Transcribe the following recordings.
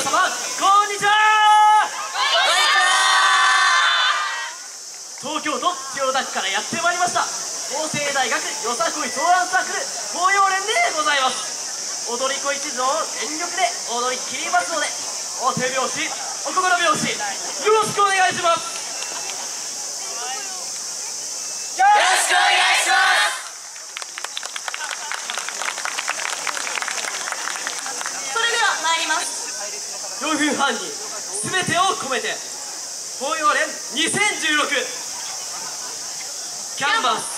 さんこんにちは。東京都千代田区からやってまいりました。法政大学よさこい相談サークル紅葉連でございます。踊り子一同全力で踊り切りますのでお手拍子お心拍子よろしくお願いしますよろしくお願いしますそれでは参ります4分半に全てを込めて紅葉連2016キャンバス。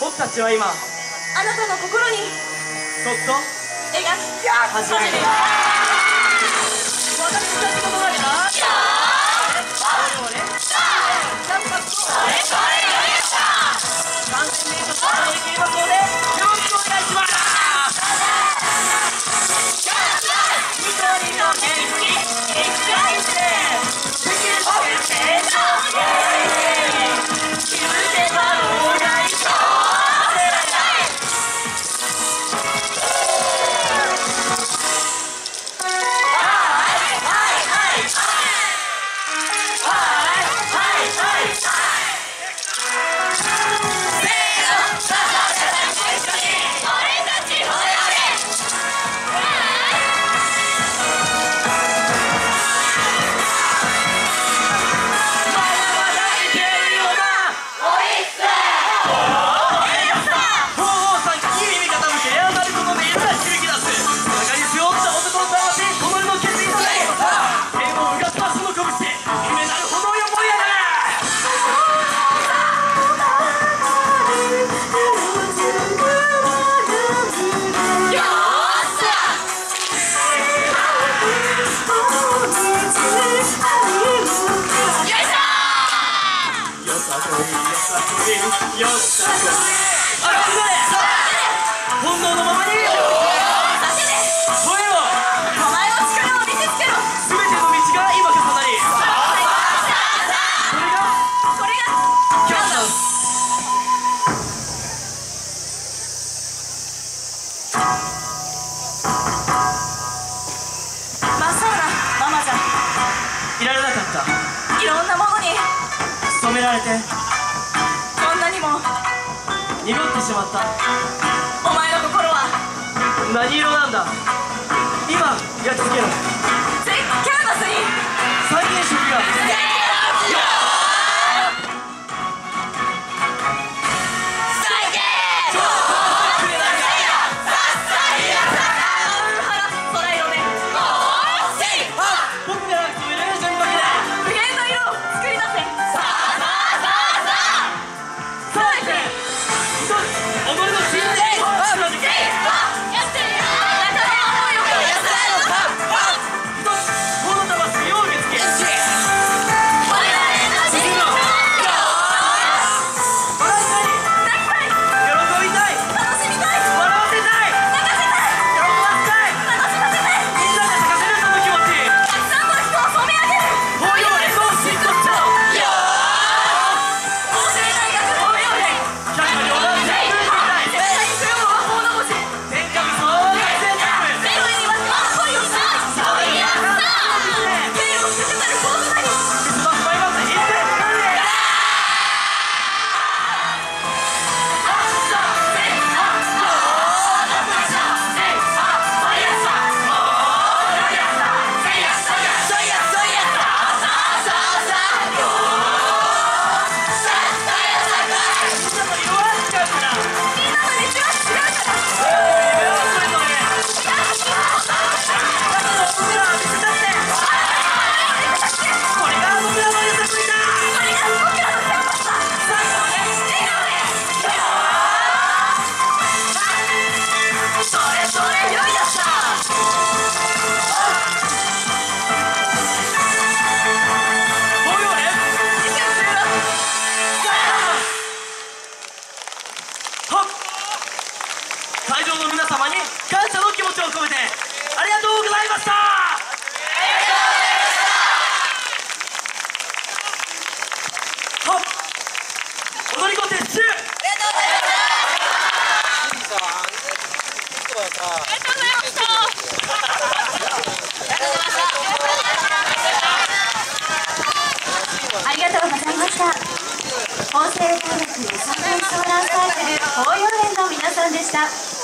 僕たちは今あなたの心にそっと。描き始める。私たちよさこいよさめられて。こんなにも。濁ってしまった。お前の心は。何色なんだ。今焼き付けろ会場の皆様に感謝の気持ちを込めてありがとうございました。ありがとうございました。ありがとうございました相談サークル紅葉連の皆さんでした。